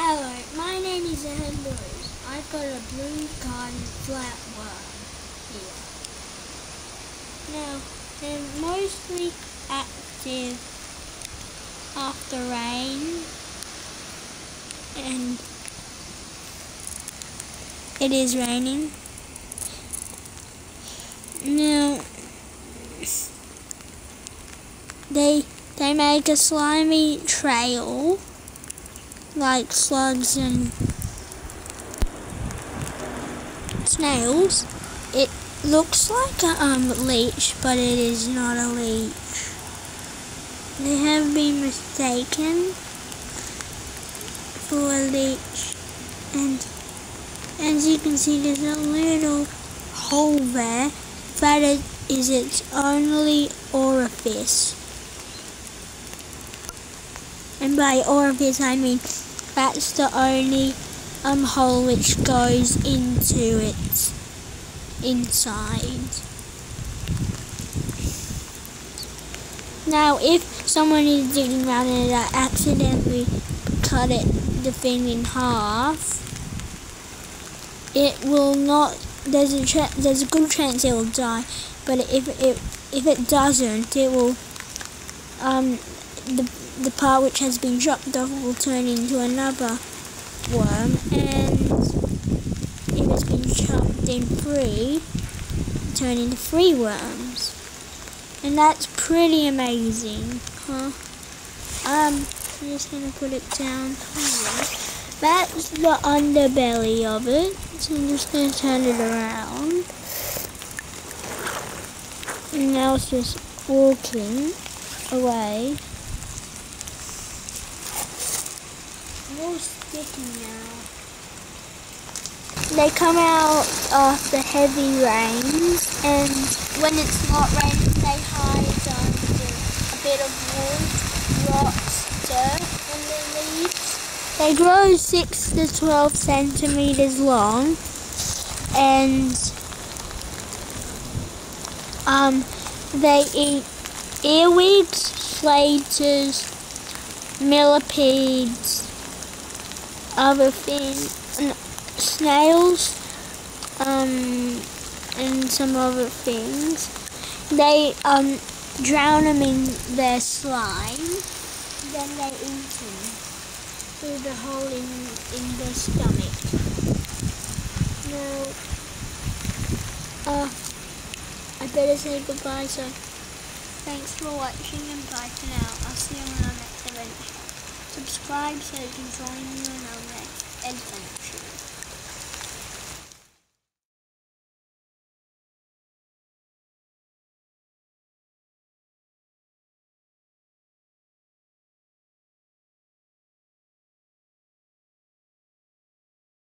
Hello, my name is Ed Lewis. I've got a blue garden flatworm here. Now, they're mostly active after rain and it is raining. Now, they they make a slimy trail like slugs and snails. It looks like a um, leech, but it is not a leech. They have been mistaken for a leech, and as you can see, there's a little hole there. That is its only orifice. And by orifice, I mean that's the only um, hole which goes into its inside. Now, if someone is digging around and I accidentally cut it, the thing in half, it will not. There's a there's a good chance it will die, but if it if it doesn't, it will. Um, the the part which has been chopped off will turn into another worm and if it's been chopped in three turn into three worms. And that's pretty amazing huh? Um I'm just gonna put it down here. That's the underbelly of it. So I'm just gonna turn it around. And now it's just walking away sticky now. They come out after heavy rains and when it's not raining they hide under a bit of wood, rocks, dirt and the leaves. They grow 6 to 12 centimeters long and um, they eat earwigs, slaters, millipedes, other things, snails, um, and some other things. They um, drown them in their slime, then they eat them through the hole in, in their stomach. Now, uh, I better say goodbye, so thanks for watching and bye for now. I'll see you Subscribe so you can join me in our next adventure.